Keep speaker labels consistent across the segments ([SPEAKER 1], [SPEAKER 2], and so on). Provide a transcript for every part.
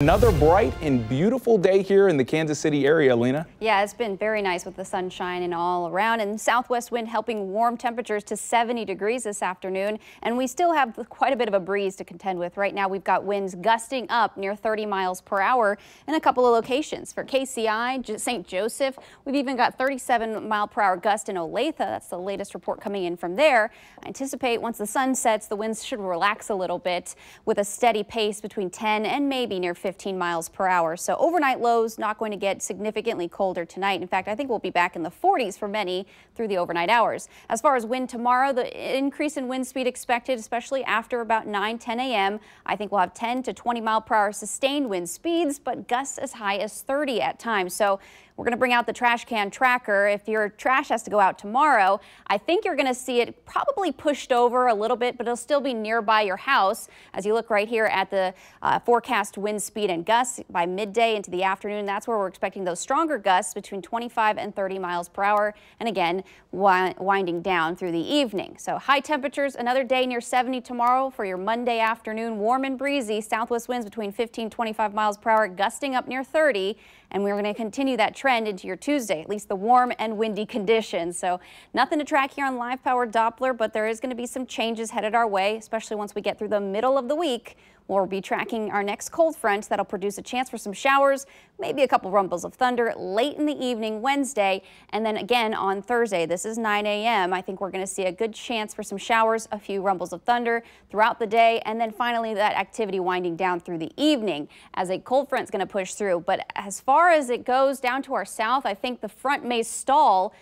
[SPEAKER 1] Another bright and beautiful day here in the Kansas City area, Lena.
[SPEAKER 2] Yeah, it's been very nice with the sunshine and all around and southwest wind helping warm temperatures to 70 degrees this afternoon. And we still have quite a bit of a breeze to contend with. Right now, we've got winds gusting up near 30 miles per hour in a couple of locations. For KCI, St. Joseph, we've even got 37 mile per hour gust in Olathe. That's the latest report coming in from there. I anticipate once the sun sets, the winds should relax a little bit with a steady pace between 10 and maybe near 15 15 miles per hour. So overnight lows not going to get significantly colder tonight. In fact, I think we'll be back in the 40s for many through the overnight hours. As far as wind tomorrow, the increase in wind speed expected, especially after about 9, 10 a.m. I think we'll have 10 to 20 mile per hour sustained wind speeds, but gusts as high as 30 at times. So we're going to bring out the trash can tracker. If your trash has to go out tomorrow, I think you're going to see it probably pushed over a little bit, but it'll still be nearby your house. As you look right here at the uh, forecast wind speed and gusts by midday into the afternoon, that's where we're expecting those stronger gusts between 25 and 30 miles per hour. And again, winding down through the evening. So high temperatures, another day near 70 tomorrow for your Monday afternoon. Warm and breezy, southwest winds between 15 25 miles per hour, gusting up near 30. And we're going to continue that trend trend into your Tuesday, at least the warm and windy conditions. So nothing to track here on live power Doppler, but there is going to be some changes headed our way, especially once we get through the middle of the week. We'll be tracking our next cold front that'll produce a chance for some showers, maybe a couple rumbles of thunder late in the evening Wednesday, and then again on Thursday. This is 9 a.m. I think we're going to see a good chance for some showers, a few rumbles of thunder throughout the day, and then finally that activity winding down through the evening as a cold front is going to push through. But as far as it goes down to our south, I think the front may stall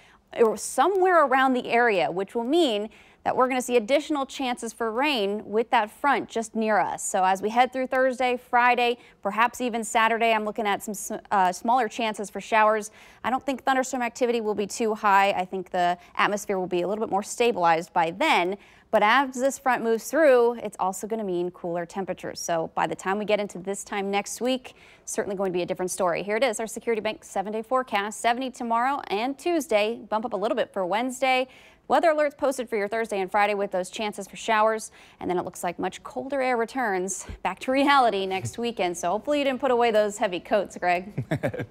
[SPEAKER 2] somewhere around the area, which will mean that we're going to see additional chances for rain with that front just near us. So as we head through Thursday, Friday, perhaps even Saturday, I'm looking at some uh, smaller chances for showers. I don't think thunderstorm activity will be too high. I think the atmosphere will be a little bit more stabilized by then. But as this front moves through, it's also going to mean cooler temperatures. So by the time we get into this time next week, certainly going to be a different story. Here it is, our Security Bank seven-day forecast. 70 tomorrow and Tuesday. Bump up a little bit for Wednesday. Weather alerts posted for your Thursday and Friday with those chances for showers. And then it looks like much colder air returns back to reality next weekend. So hopefully you didn't put away those heavy coats, Greg.